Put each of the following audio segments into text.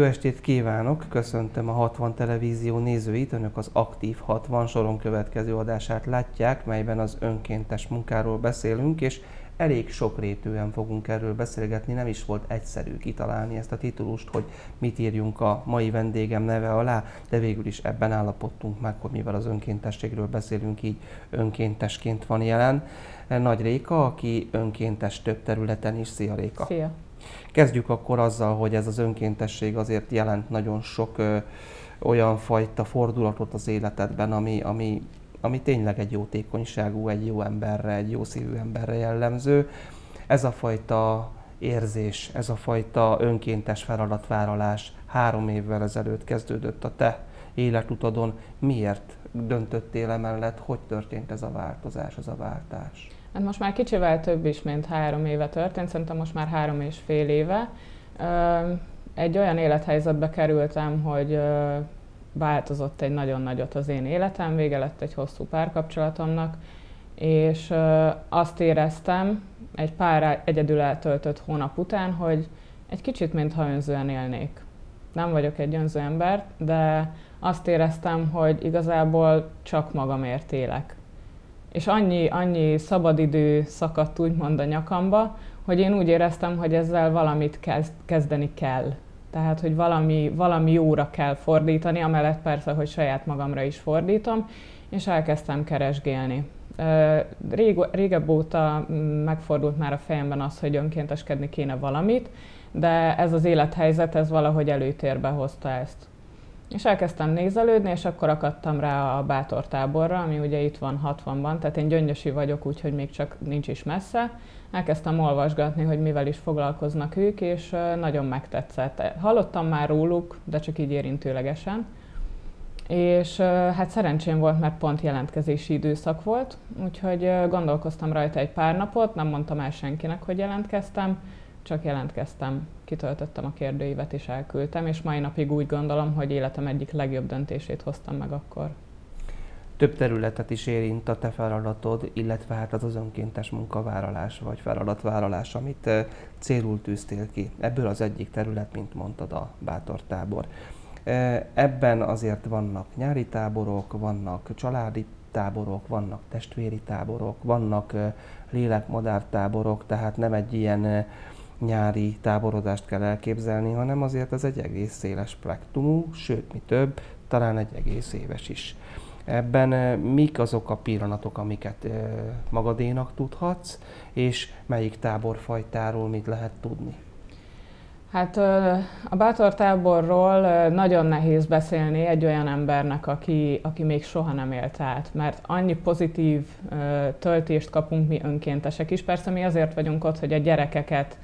Jó estét kívánok! Köszöntöm a 60 televízió nézőit. Önök az Aktív 60 soron következő adását látják, melyben az önkéntes munkáról beszélünk, és elég sokrétűen fogunk erről beszélgetni. Nem is volt egyszerű kitalálni ezt a titulust, hogy mit írjunk a mai vendégem neve alá, de végül is ebben állapodtunk meg, hogy mivel az önkéntességről beszélünk, így önkéntesként van jelen. Nagy Réka, aki önkéntes több területen is. Szia Réka! Szia! Kezdjük akkor azzal, hogy ez az önkéntesség azért jelent nagyon sok ö, olyan fajta fordulatot az életedben, ami, ami, ami tényleg egy jótékonyságú, egy jó emberre, egy jó szívű emberre jellemző. Ez a fajta érzés, ez a fajta önkéntes feladatvállalás három évvel ezelőtt kezdődött a te életutadon. Miért döntöttél emellett, hogy történt ez a változás, ez a váltás? Hát most már kicsivel több is, mint három éve történt, szerintem most már három és fél éve. Egy olyan élethelyzetbe kerültem, hogy változott egy nagyon nagyot az én életem, vége lett egy hosszú párkapcsolatomnak, és azt éreztem egy pár egyedül eltöltött hónap után, hogy egy kicsit mintha önzően élnék. Nem vagyok egy önző ember, de azt éreztem, hogy igazából csak magamért élek és annyi, annyi szabadidő szakadt úgymond a nyakamba, hogy én úgy éreztem, hogy ezzel valamit kezd, kezdeni kell. Tehát, hogy valami, valami jóra kell fordítani, amellett persze, hogy saját magamra is fordítom, és elkezdtem keresgélni. Rég, régebb óta megfordult már a fejemben az, hogy önkénteskedni kéne valamit, de ez az élethelyzet, ez valahogy előtérbe hozta ezt. És elkezdtem nézelődni, és akkor akadtam rá a bátor táborra, ami ugye itt van 60-ban, tehát én gyöngyösi vagyok, úgyhogy még csak nincs is messze. Elkezdtem olvasgatni, hogy mivel is foglalkoznak ők, és nagyon megtetszett. Hallottam már róluk, de csak így érintőlegesen. És hát szerencsém volt, mert pont jelentkezési időszak volt, úgyhogy gondolkoztam rajta egy pár napot, nem mondtam el senkinek, hogy jelentkeztem, csak jelentkeztem, kitöltöttem a kérdőívet és elküldtem, és mai napig úgy gondolom, hogy életem egyik legjobb döntését hoztam meg akkor. Több területet is érint a te feladatod, illetve hát az az önkéntes munkavállalás vagy feladatvállalás, amit célul tűztél ki. Ebből az egyik terület, mint mondtad, a bátor tábor. Ebben azért vannak nyári táborok, vannak családi táborok, vannak testvéri táborok, vannak eh, lélekmadártáborok, tehát nem egy ilyen nyári táborodást kell elképzelni, hanem azért ez egy egész széles plektumú, sőt, mi több, talán egy egész éves is. Ebben eh, mik azok a pillanatok, amiket eh, magadénak tudhatsz, és melyik táborfajtáról mit lehet tudni? Hát a bátor táborról nagyon nehéz beszélni egy olyan embernek, aki, aki még soha nem élt át, mert annyi pozitív töltést kapunk mi önkéntesek is. Persze mi azért vagyunk ott, hogy a gyerekeket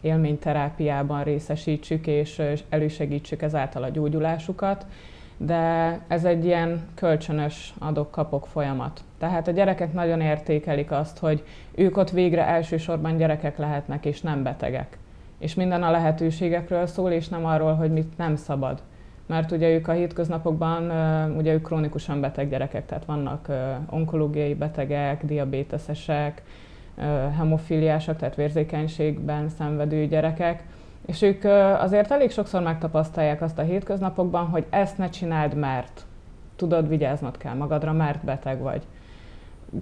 élményterápiában részesítsük, és elősegítsük ezáltal a gyógyulásukat, de ez egy ilyen kölcsönös adok-kapok folyamat. Tehát a gyerekek nagyon értékelik azt, hogy ők ott végre elsősorban gyerekek lehetnek, és nem betegek. És minden a lehetőségekről szól, és nem arról, hogy mit nem szabad. Mert ugye ők a hétköznapokban, ugye ők krónikusan beteg gyerekek, tehát vannak onkológiai betegek, diabéteszesek, hemofiliások, tehát vérzékenységben szenvedő gyerekek, és ők azért elég sokszor megtapasztalják azt a hétköznapokban, hogy ezt ne csináld, mert tudod, vigyáznod kell magadra, mert beteg vagy.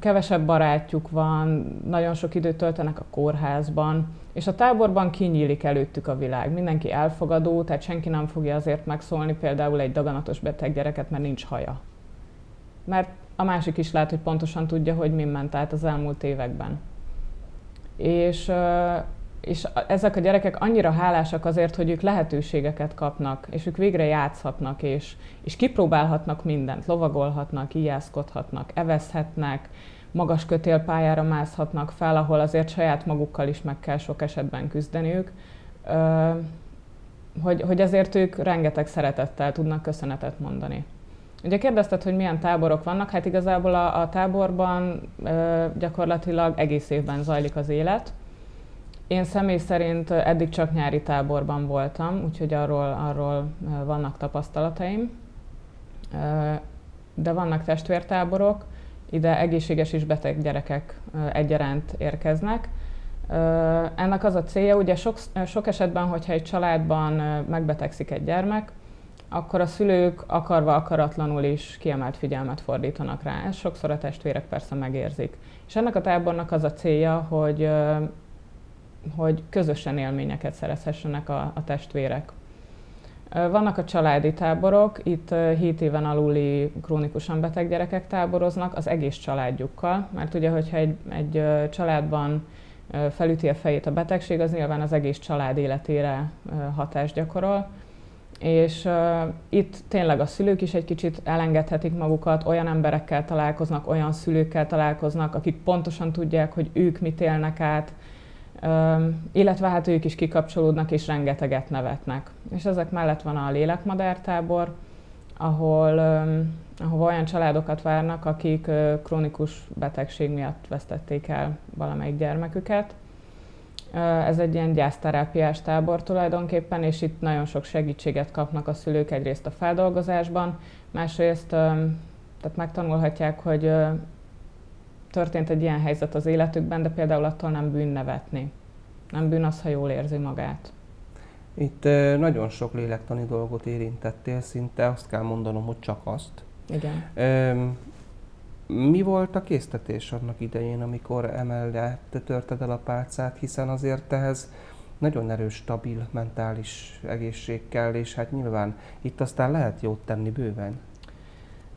Kevesebb barátjuk van, nagyon sok időt töltenek a kórházban, és a táborban kinyílik előttük a világ. Mindenki elfogadó, tehát senki nem fogja azért megszólni például egy daganatos beteg gyereket, mert nincs haja. Mert a másik is lehet, hogy pontosan tudja, hogy mi ment át az elmúlt években és, és ezek a gyerekek annyira hálásak azért, hogy ők lehetőségeket kapnak, és ők végre játszhatnak, és, és kipróbálhatnak mindent, lovagolhatnak, ijászkodhatnak, evezhetnek, magas kötélpályára mászhatnak fel, ahol azért saját magukkal is meg kell sok esetben küzdeniük. hogy, hogy ezért ők rengeteg szeretettel tudnak köszönetet mondani. Ugye kérdezted, hogy milyen táborok vannak, hát igazából a, a táborban ö, gyakorlatilag egész évben zajlik az élet. Én személy szerint eddig csak nyári táborban voltam, úgyhogy arról, arról vannak tapasztalataim. De vannak testvértáborok, ide egészséges és beteg gyerekek egyaránt érkeznek. Ennek az a célja, ugye sok, sok esetben, hogyha egy családban megbetegszik egy gyermek, akkor a szülők akarva akaratlanul is kiemelt figyelmet fordítanak rá. Ez sokszor a testvérek persze megérzik. És ennek a tábornak az a célja, hogy, hogy közösen élményeket szerezhessenek a, a testvérek. Vannak a családi táborok, itt 7 éven aluli krónikusan beteg gyerekek táboroznak az egész családjukkal, mert ugye, hogyha egy, egy családban felüti a fejét a betegség, az nyilván az egész család életére hatást gyakorol. És uh, itt tényleg a szülők is egy kicsit elengedhetik magukat, olyan emberekkel találkoznak, olyan szülőkkel találkoznak, akik pontosan tudják, hogy ők mit élnek át, illetve hát ők is kikapcsolódnak és rengeteget nevetnek. És ezek mellett van a lélekmadártábor, ahol, ahol olyan családokat várnak, akik krónikus betegség miatt vesztették el valamelyik gyermeküket. Ez egy ilyen gyászterápiás tábor tulajdonképpen, és itt nagyon sok segítséget kapnak a szülők egyrészt a feldolgozásban, másrészt tehát megtanulhatják, hogy történt egy ilyen helyzet az életükben, de például attól nem bűn nevetni. Nem bűn az, ha jól érzi magát. Itt nagyon sok lélektani dolgot érintettél, szinte azt kell mondanom, hogy csak azt. Igen. Mi volt a késztetés annak idején, amikor emellett törted el a pálcát, hiszen azért ehhez nagyon erős, stabil mentális egészség kell, és hát nyilván itt aztán lehet jót tenni bőven.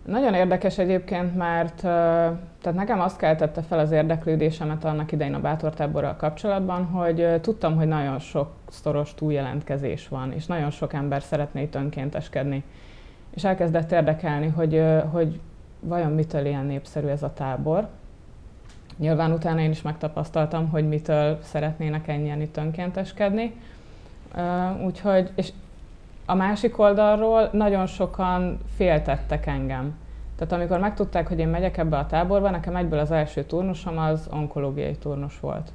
Nagyon érdekes egyébként, mert tehát nekem azt keltette fel az érdeklődésemet annak idején a bátortáborral kapcsolatban, hogy tudtam, hogy nagyon sok szoros túljelentkezés van, és nagyon sok ember szeretné itt önkénteskedni. És elkezdett érdekelni, hogy, hogy vajon mitől ilyen népszerű ez a tábor. Nyilván utána én is megtapasztaltam, hogy mitől szeretnének ennyien itt önkénteskedni. Úgyhogy, és a másik oldalról nagyon sokan féltettek engem. Tehát amikor megtudták, hogy én megyek ebbe a táborba, nekem egyből az első turnusom az onkológiai turnus volt.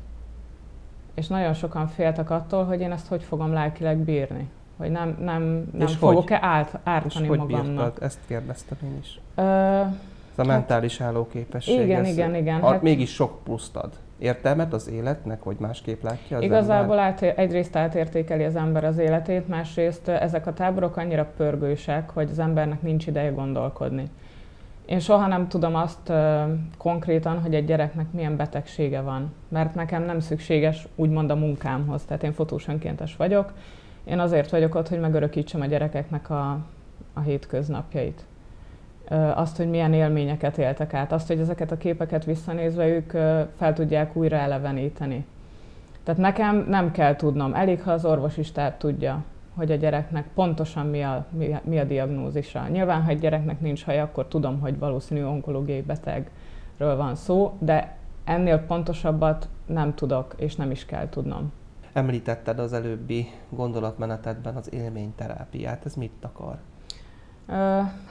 És nagyon sokan féltek attól, hogy én ezt hogy fogom lelkileg bírni. Hogy nem, nem, nem fogok-e árt, ártani és magamnak. Hogy bírtad? Ezt kérdeztem én is. Ö, ez a mentális hát, állóképesség. Igen, ez, igen, igen. Hát, mégis sok pluszt ad értelmet az életnek, hogy másképp látja az Igazából át, egyrészt átértékeli az ember az életét, másrészt ezek a táborok annyira pörgősek, hogy az embernek nincs ideje gondolkodni. Én soha nem tudom azt uh, konkrétan, hogy egy gyereknek milyen betegsége van, mert nekem nem szükséges úgymond a munkámhoz, tehát én fotós önkéntes vagyok. Én azért vagyok ott, hogy megörökítsem a gyerekeknek a, a hétköznapjait azt, hogy milyen élményeket éltek át, azt, hogy ezeket a képeket visszanézve ők fel tudják újra eleveníteni. Tehát nekem nem kell tudnom, elég, ha az orvosi stáb tudja, hogy a gyereknek pontosan mi a, mi, mi a diagnózisa. Nyilván, ha egy gyereknek nincs haja, akkor tudom, hogy valószínű onkológiai betegről van szó, de ennél pontosabbat nem tudok, és nem is kell tudnom. Említetted az előbbi gondolatmenetedben az élményterápiát, ez mit akar?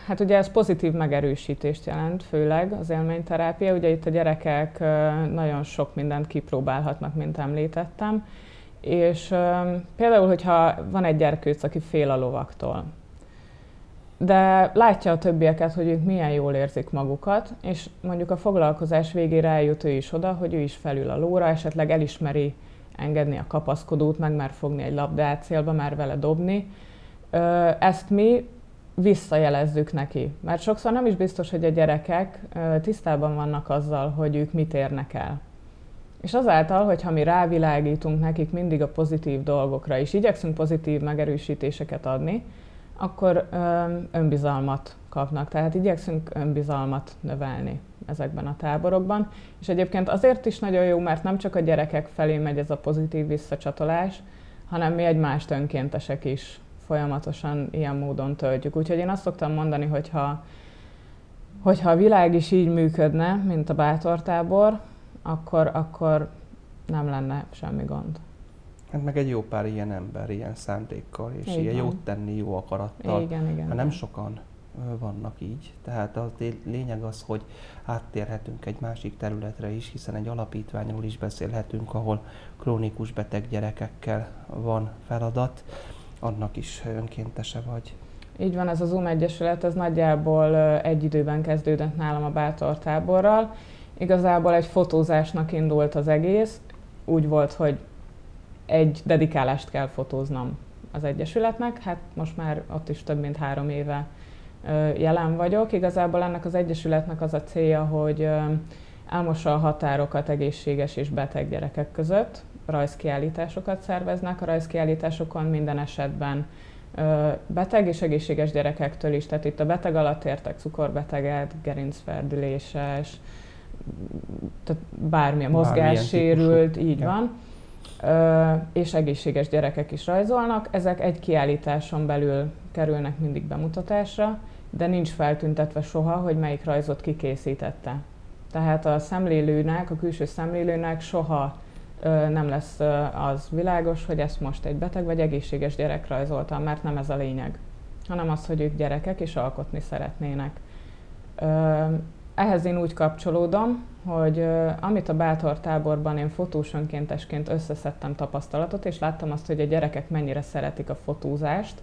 Hát ugye ez pozitív megerősítést jelent, főleg az élményterápia. Ugye itt a gyerekek nagyon sok mindent kipróbálhatnak, mint említettem. És például, hogyha van egy gyerkőc, aki fél a lovaktól, de látja a többieket, hogy ők milyen jól érzik magukat, és mondjuk a foglalkozás végére eljut ő is oda, hogy ő is felül a lóra, esetleg elismeri engedni a kapaszkodót, meg már fogni egy labdát célba, már vele dobni. Ezt mi visszajelezzük neki. Mert sokszor nem is biztos, hogy a gyerekek tisztában vannak azzal, hogy ők mit érnek el. És azáltal, hogyha mi rávilágítunk nekik mindig a pozitív dolgokra, és igyekszünk pozitív megerősítéseket adni, akkor önbizalmat kapnak. Tehát igyekszünk önbizalmat növelni ezekben a táborokban. És egyébként azért is nagyon jó, mert nem csak a gyerekek felé megy ez a pozitív visszacsatolás, hanem mi egymást önkéntesek is folyamatosan ilyen módon töltjük. Úgyhogy én azt szoktam mondani, hogyha, hogyha a világ is így működne, mint a bátortábor, akkor, akkor nem lenne semmi gond. Hát meg egy jó pár ilyen ember, ilyen szándékkal, és Igen. ilyen jót tenni, jó akarattal. Igen, igen. Hát nem sokan vannak így. Tehát a lényeg az, hogy áttérhetünk egy másik területre is, hiszen egy alapítványról is beszélhetünk, ahol krónikus beteg gyerekekkel van feladat. Annak is önkéntese vagy. Így van, ez az UM Egyesület, ez nagyjából egy időben kezdődött nálam a Bátor táborral. Igazából egy fotózásnak indult az egész. Úgy volt, hogy egy dedikálást kell fotóznom az Egyesületnek. Hát most már ott is több mint három éve jelen vagyok. Igazából ennek az Egyesületnek az a célja, hogy elmossa a határokat egészséges és beteg gyerekek között. Rajzkiállításokat szerveznek. A rajzkiállításokon minden esetben beteg és egészséges gyerekektől is. Tehát itt a beteg alatt értek cukorbeteget, gerincferdüléses, tehát Bármilyen mozgássérült, így Ja. van. És egészséges gyerekek is rajzolnak. Ezek egy kiállításon belül kerülnek mindig bemutatásra, de nincs feltüntetve soha, hogy melyik rajzot kikészítette. Tehát a szemlélőnek, a külső szemlélőnek soha nem lesz az világos, hogy ezt most egy beteg vagy egészséges gyerek rajzolta, mert nem ez a lényeg, hanem az, hogy ők gyerekek és alkotni szeretnének. Ehhez én úgy kapcsolódom, hogy amit a Bátor táborban én fotós önkéntesként összeszedtem tapasztalatot, és láttam azt, hogy a gyerekek mennyire szeretik a fotózást.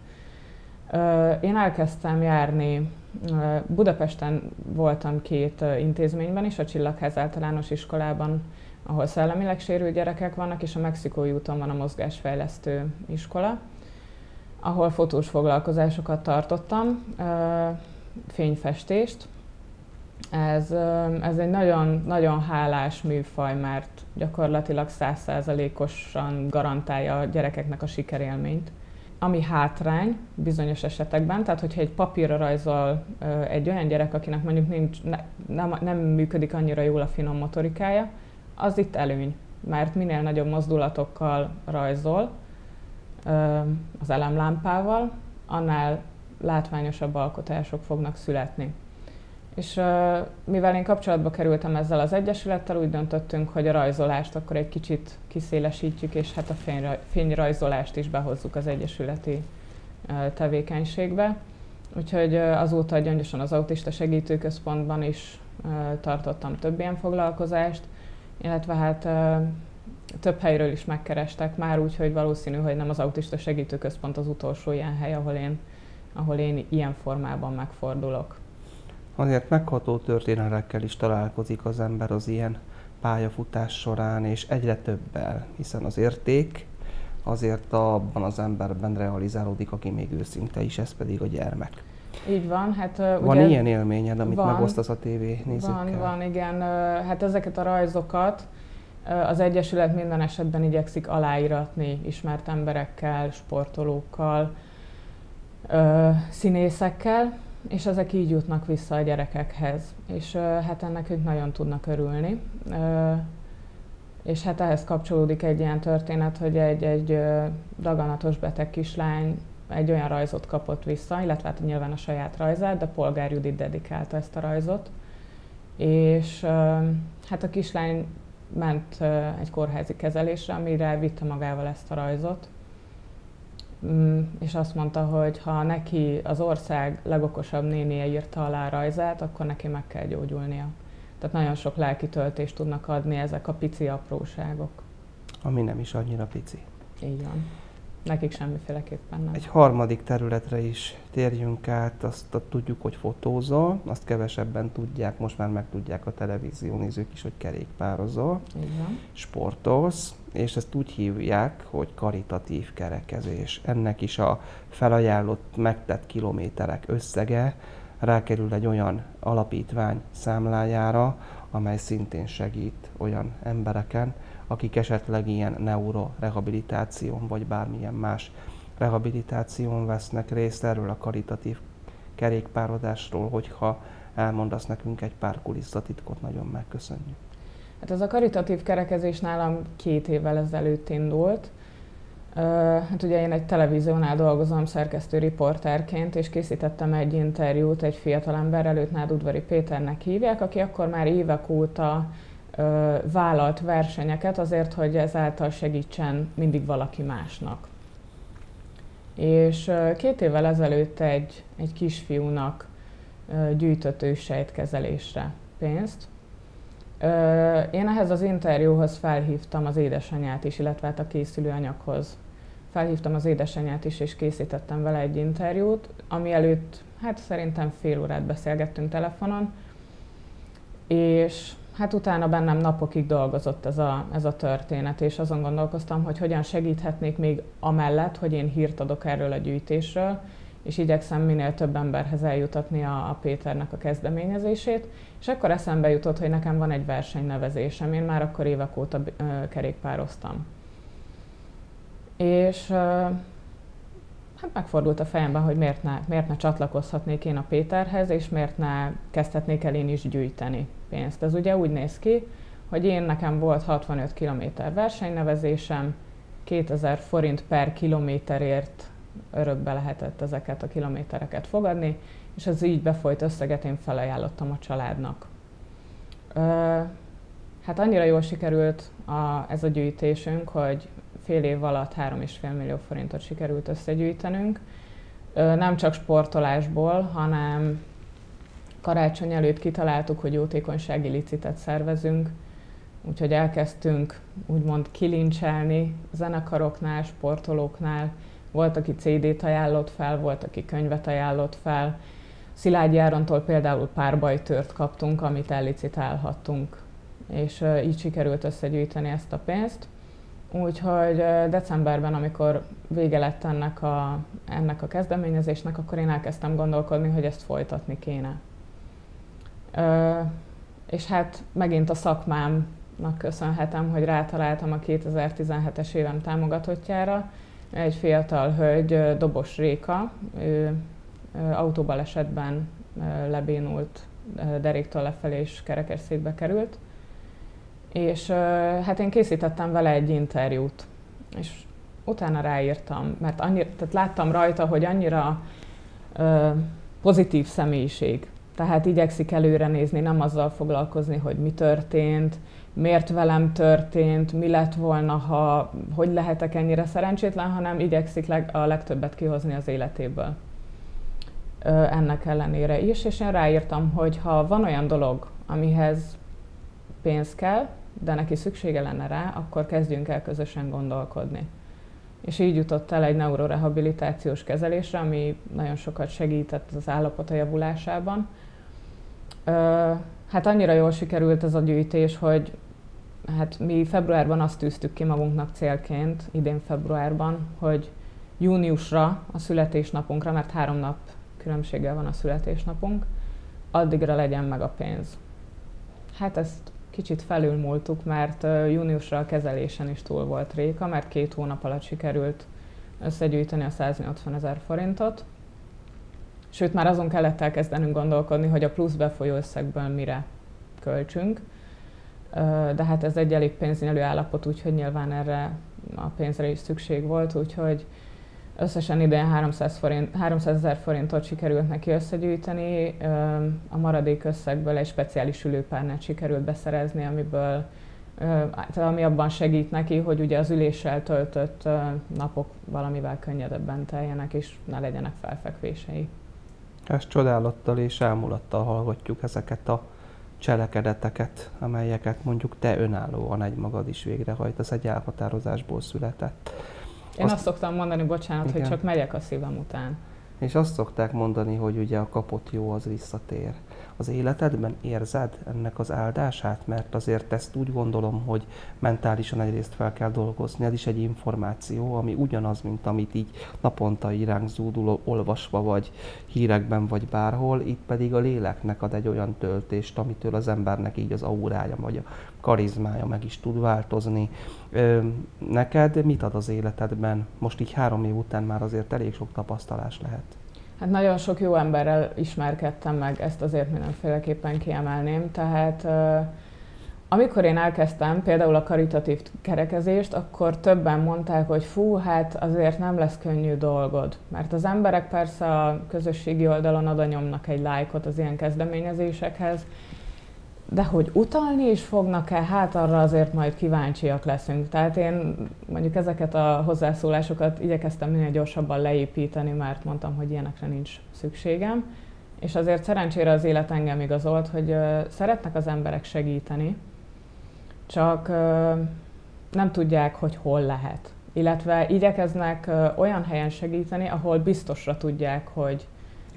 Én elkezdtem járni, Budapesten voltam két intézményben is, a Csillagház általános iskolában, ahol szellemileg sérült gyerekek vannak, és a Mexikói úton van a mozgásfejlesztő iskola, ahol fotós foglalkozásokat tartottam, fényfestést, ez, ez egy nagyon, nagyon hálás műfaj, mert gyakorlatilag százszázalékosan garantálja a gyerekeknek a sikerélményt. Ami hátrány bizonyos esetekben, tehát hogyha egy papírra rajzol egy olyan gyerek, akinek mondjuk nincs, ne, nem, nem működik annyira jól a finom motorikája, az itt előny, mert minél nagyobb mozdulatokkal rajzol az elemlámpával, annál látványosabb alkotások fognak születni. És ö, mivel én kapcsolatba kerültem ezzel az egyesülettel, úgy döntöttünk, hogy a rajzolást akkor egy kicsit kiszélesítjük, és hát a fényraj, fényrajzolást is behozzuk az egyesületi ö, tevékenységbe. Úgyhogy ö, azóta gyöngyosan az Autista Segítőközpontban is ö, tartottam több ilyen foglalkozást, illetve hát ö, több helyről is megkerestek már, úgyhogy valószínű, hogy nem az Autista Segítőközpont az utolsó ilyen hely, ahol én, ahol én ilyen formában megfordulok. Azért megható történetekkel is találkozik az ember az ilyen pályafutás során, és egyre többel, hiszen az érték azért abban az emberben realizálódik, aki még őszinte is, ez pedig a gyermek. Így van, hát ö, Van ugye ilyen élményed, amit van. megosztasz a tévé nézőkkel? van, van, igen. Hát ezeket a rajzokat az Egyesület minden esetben igyekszik aláíratni ismert emberekkel, sportolókkal, színészekkel, és ezek így jutnak vissza a gyerekekhez. És hát ennek ők nagyon tudnak örülni. És hát ehhez kapcsolódik egy ilyen történet, hogy egy, egy daganatos beteg kislány egy olyan rajzot kapott vissza, illetve hát nyilván a saját rajzát, de Polgár Judit dedikálta ezt a rajzot. És hát a kislány ment egy kórházi kezelésre, amire vitte magával ezt a rajzot. Mm, És azt mondta, hogy ha neki az ország legokosabb nénie írta alá a rajzát, akkor neki meg kell gyógyulnia. Tehát nagyon sok lelki töltést tudnak adni ezek a pici apróságok. Ami nem is annyira pici. Így van. Nekik semmiféleképpen nem. Egy harmadik területre is térjünk át, azt a, tudjuk, hogy fotózol, azt kevesebben tudják, most már megtudják a televízió nézők is, hogy kerékpározol, van. sportolsz, és ezt úgy hívják, hogy karitatív kerekezés. Ennek is a felajánlott, megtett kilométerek összege rákerül egy olyan alapítvány számlájára, amely szintén segít olyan embereken, akik esetleg ilyen neurorehabilitáción vagy bármilyen más rehabilitáción vesznek részt. Erről a karitatív kerékpározásról, hogyha elmondasz nekünk egy pár kulisszatitkot, nagyon megköszönjük. Hát ez a karitatív kerekezés nálam két évvel ezelőtt indult. Hát ugye én egy televíziónál dolgozom szerkesztő riporterként, és készítettem egy interjút egy fiatalember előtt, Nád Udvari Péternek hívják, aki akkor már évek óta vállalt versenyeket azért, hogy ezáltal segítsen mindig valaki másnak. És két évvel ezelőtt egy, egy kisfiúnak gyűjtött ő sejtkezelésre pénzt. Én ehhez az interjúhoz felhívtam az édesanyját is, illetve hát a készülőanyaghoz. Felhívtam az édesanyját is, és készítettem vele egy interjút, ami előtt, hát szerintem fél órát beszélgettünk telefonon, és hát utána bennem napokig dolgozott ez a, ez a történet, és azon gondolkoztam, hogy hogyan segíthetnék még amellett, hogy én hírt adok erről a gyűjtésről, és igyekszem minél több emberhez eljutatni a, a Péternek a kezdeményezését. És akkor eszembe jutott, hogy nekem van egy versenynevezésem, én már akkor évek óta ö, kerékpároztam. És ö, hát megfordult a fejemben, hogy miért ne, miért ne csatlakozhatnék én a Péterhez, és miért ne kezdhetnék el én is gyűjteni pénzt. Ez ugye úgy néz ki, hogy én nekem volt 65 km versenynevezésem, 2000 forint per kilométerért örökbe lehetett ezeket a kilométereket fogadni, és az így befolyt összeget én felajánlottam a családnak. Ö, hát annyira jól sikerült a, ez a gyűjtésünk, hogy fél év alatt 3,5 millió forintot sikerült összegyűjtenünk. Nem csak sportolásból, hanem karácsony előtt kitaláltuk, hogy jótékonysági licitet szervezünk, úgyhogy elkezdtünk úgymond kilincselni zenekaroknál, sportolóknál, volt, aki CD-t ajánlott fel, volt, aki könyvet ajánlott fel. Szilágyi Árontól például pár bajtört kaptunk, amit ellicitálhattunk, és így sikerült összegyűjteni ezt a pénzt. Úgyhogy decemberben, amikor vége lett ennek a, ennek a kezdeményezésnek, akkor én elkezdtem gondolkodni, hogy ezt folytatni kéne. És hát megint a szakmámnak köszönhetem, hogy rátaláltam a 2017-es évem támogatottjára, egy fiatal hölgy, Dobos Réka, ő autóbalesetben lebénult deréktől lefelé és kerekesszékbe került. És hát én készítettem vele egy interjút, és utána ráírtam, mert annyira, tehát láttam rajta, hogy annyira ö, pozitív személyiség. Tehát igyekszik előre nézni, nem azzal foglalkozni, hogy mi történt, miért velem történt, mi lett volna, ha hogy lehetek ennyire szerencsétlen, hanem igyekszik leg, a legtöbbet kihozni az életéből ennek ellenére is, és én ráírtam, hogy ha van olyan dolog, amihez pénz kell, de neki szüksége lenne rá, akkor kezdjünk el közösen gondolkodni. És így jutott el egy neurorehabilitációs kezelésre, ami nagyon sokat segített az állapota javulásában. Hát annyira jól sikerült ez a gyűjtés, hogy hát mi februárban azt tűztük ki magunknak célként, idén februárban, hogy júniusra, a születésnapunkra, mert három nap különbséggel van a születésnapunk, addigra legyen meg a pénz. Hát ezt kicsit felülmúltuk, mert júniusra a kezelésen is túl volt Réka, mert két hónap alatt sikerült összegyűjteni a 180 ezer forintot. Sőt, már azon kellett elkezdenünk gondolkodni, hogy a plusz befolyó összegből mire költsünk de hát ez egy elég pénznyelő állapot, úgyhogy nyilván erre a pénzre is szükség volt, úgyhogy összesen idén 300, forint, 300 ezer forintot sikerült neki összegyűjteni, a maradék összegből egy speciális ülőpárnát sikerült beszerezni, amiből ami abban segít neki, hogy ugye az üléssel töltött napok valamivel könnyedebben teljenek, és ne legyenek felfekvései. Ezt csodálattal és elmulattal hallgatjuk ezeket a cselekedeteket, amelyeket mondjuk te önállóan egy magad is végrehajtasz, egy elhatározásból született. Én azt, azt szoktam mondani, bocsánat, igen. hogy csak megyek a szívem után. És azt szokták mondani, hogy ugye a kapott jó az visszatér az életedben érzed ennek az áldását? Mert azért ezt úgy gondolom, hogy mentálisan egyrészt fel kell dolgozni. Ez is egy információ, ami ugyanaz, mint amit így naponta iránk zúdul, olvasva, vagy hírekben, vagy bárhol. Itt pedig a léleknek ad egy olyan töltést, amitől az embernek így az aurája, vagy a karizmája meg is tud változni. Neked mit ad az életedben? Most így három év után már azért elég sok tapasztalás lehet. Hát nagyon sok jó emberrel ismerkedtem meg, ezt azért mindenféleképpen kiemelném. Tehát amikor én elkezdtem például a karitatív kerekezést, akkor többen mondták, hogy fú, hát azért nem lesz könnyű dolgod. Mert az emberek persze a közösségi oldalon oda egy lájkot az ilyen kezdeményezésekhez, de hogy utalni is fognak-e, hát arra azért majd kíváncsiak leszünk. Tehát én mondjuk ezeket a hozzászólásokat igyekeztem minél gyorsabban leépíteni, mert mondtam, hogy ilyenekre nincs szükségem. És azért szerencsére az élet engem igazolt, hogy szeretnek az emberek segíteni, csak nem tudják, hogy hol lehet. Illetve igyekeznek olyan helyen segíteni, ahol biztosra tudják, hogy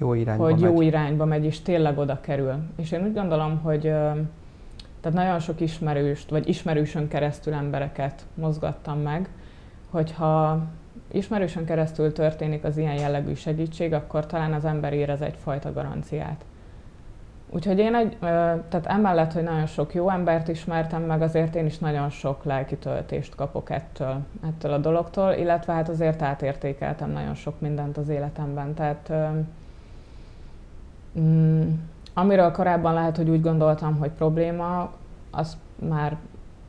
jó irányba, hogy megy. jó irányba megy, és tényleg oda kerül. És én úgy gondolom, hogy tehát nagyon sok ismerőst, vagy ismerősön keresztül embereket mozgattam meg, hogyha ismerősön keresztül történik az ilyen jellegű segítség, akkor talán az ember érez egyfajta garanciát. Úgyhogy én egy, tehát emellett, hogy nagyon sok jó embert ismertem meg, azért én is nagyon sok lelki töltést kapok ettől, ettől a dologtól, illetve hát azért átértékeltem nagyon sok mindent az életemben. Tehát mm, amiről korábban lehet, hogy úgy gondoltam, hogy probléma, azt már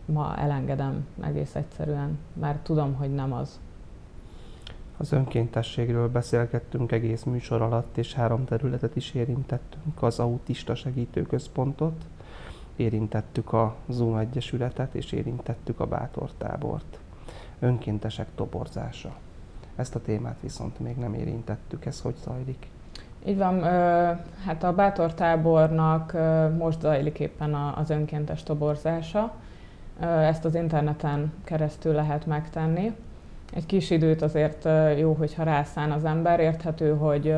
ma elengedem egész egyszerűen, mert tudom, hogy nem az. Az önkéntességről beszélgettünk egész műsor alatt, és három területet is érintettünk. Az Autista Segítőközpontot, érintettük a Zoom Egyesületet, és érintettük a Bátor tábort. Önkéntesek toborzása. Ezt a témát viszont még nem érintettük. Ez hogy zajlik? Így van, hát a Bátor tábornak most zajlik éppen az önkéntes toborzása. Ezt az interneten keresztül lehet megtenni egy kis időt azért jó, hogyha rászán az ember. Érthető, hogy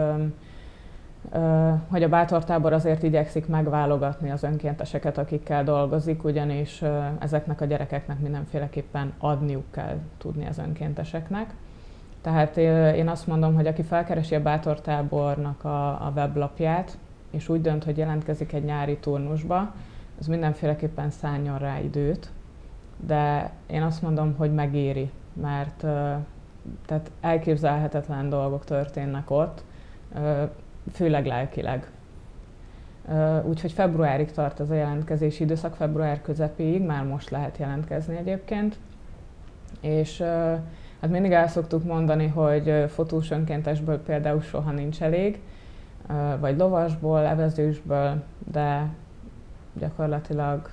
hogy a bátortábor azért igyekszik megválogatni az önkénteseket, akikkel dolgozik, ugyanis ezeknek a gyerekeknek mindenféleképpen adniuk kell tudni az önkénteseknek. Tehát én azt mondom, hogy aki felkeresi a bátortábornak a, a weblapját, és úgy dönt, hogy jelentkezik egy nyári turnusba, az mindenféleképpen szálljon rá időt, de én azt mondom, hogy megéri mert tehát elképzelhetetlen dolgok történnek ott, főleg lelkileg. Úgyhogy februárig tart ez a jelentkezési időszak, február közepéig, már most lehet jelentkezni egyébként. És hát mindig el szoktuk mondani, hogy fotós önkéntesből például soha nincs elég, vagy lovasból, evezősből, de gyakorlatilag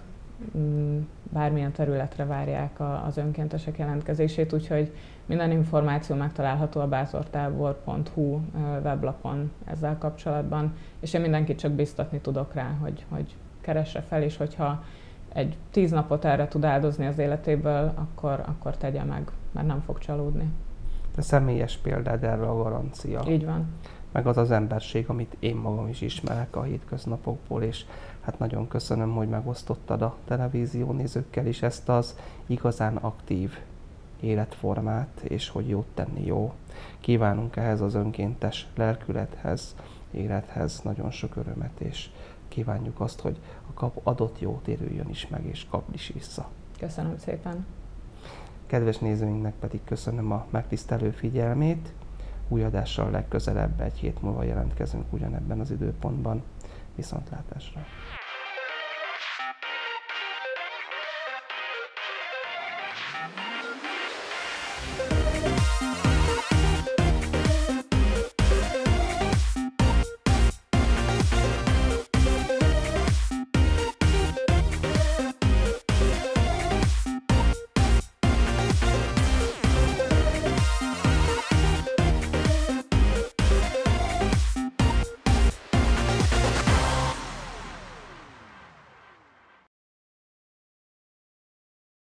mm, bármilyen területre várják az önkéntesek jelentkezését, úgyhogy minden információ megtalálható a bátortábor.hu weblapon ezzel kapcsolatban, és én mindenkit csak biztatni tudok rá, hogy, hogy keresse fel, és hogyha egy tíz napot erre tud áldozni az életéből, akkor, akkor tegye meg, mert nem fog csalódni. A személyes példád erre a garancia. Így van. Meg az az emberség, amit én magam is ismerek a hétköznapokból, és hát nagyon köszönöm, hogy megosztottad a televízió nézőkkel is ezt az igazán aktív életformát, és hogy jót tenni jó. Kívánunk ehhez az önkéntes lelkülethez, élethez nagyon sok örömet, és kívánjuk azt, hogy kap adott jót érüljön is meg, és kap is vissza. Köszönöm szépen! Kedves nézőinknek pedig köszönöm a megtisztelő figyelmét. Új adással legközelebb egy hét múlva jelentkezünk ugyanebben az időpontban. Viszontlátásra!